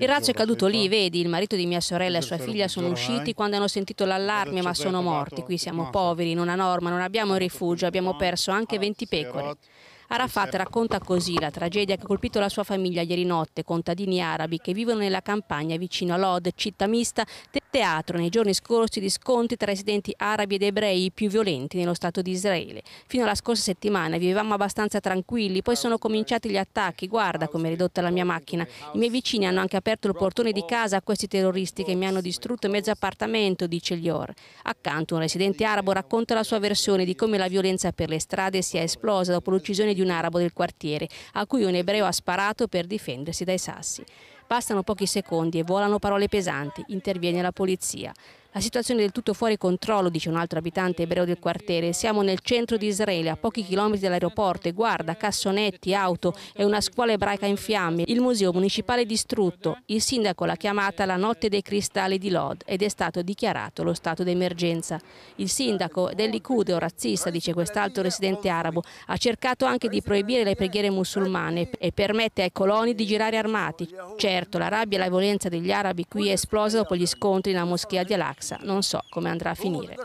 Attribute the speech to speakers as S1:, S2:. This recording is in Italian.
S1: Il razzo è caduto lì, vedi, il marito di mia sorella e sua figlia sono usciti quando hanno sentito l'allarme ma sono morti. Qui siamo poveri, non ha norma, non abbiamo un rifugio, abbiamo perso anche 20 pecore. Arafat racconta così la tragedia che ha colpito la sua famiglia ieri notte, contadini arabi che vivono nella campagna vicino a Lod, città mista, teatro nei giorni scorsi di scontri tra residenti arabi ed ebrei più violenti nello Stato di Israele. Fino alla scorsa settimana vivevamo abbastanza tranquilli, poi sono cominciati gli attacchi, guarda come è ridotta la mia macchina. I miei vicini hanno anche aperto il portone di casa a questi terroristi che mi hanno distrutto mezzo appartamento, dice Lior. Accanto un residente arabo racconta la sua versione di come la violenza per le strade sia esplosa dopo l'uccisione di un arabo del quartiere, a cui un ebreo ha sparato per difendersi dai sassi. Bastano pochi secondi e volano parole pesanti, interviene la polizia. La situazione è del tutto fuori controllo, dice un altro abitante ebreo del quartiere. Siamo nel centro di Israele, a pochi chilometri dall'aeroporto e guarda, cassonetti, auto e una scuola ebraica in fiamme. Il museo municipale distrutto. Il sindaco l'ha chiamata la notte dei cristalli di Lod ed è stato dichiarato lo stato d'emergenza. Il sindaco del Likud è un razzista, dice quest'altro residente arabo. Ha cercato anche di proibire le preghiere musulmane e permette ai coloni di girare armati. Certo, la rabbia e la violenza degli arabi qui è esplosa dopo gli scontri nella moschea di Al-Aqsa. Non so come andrà a finire.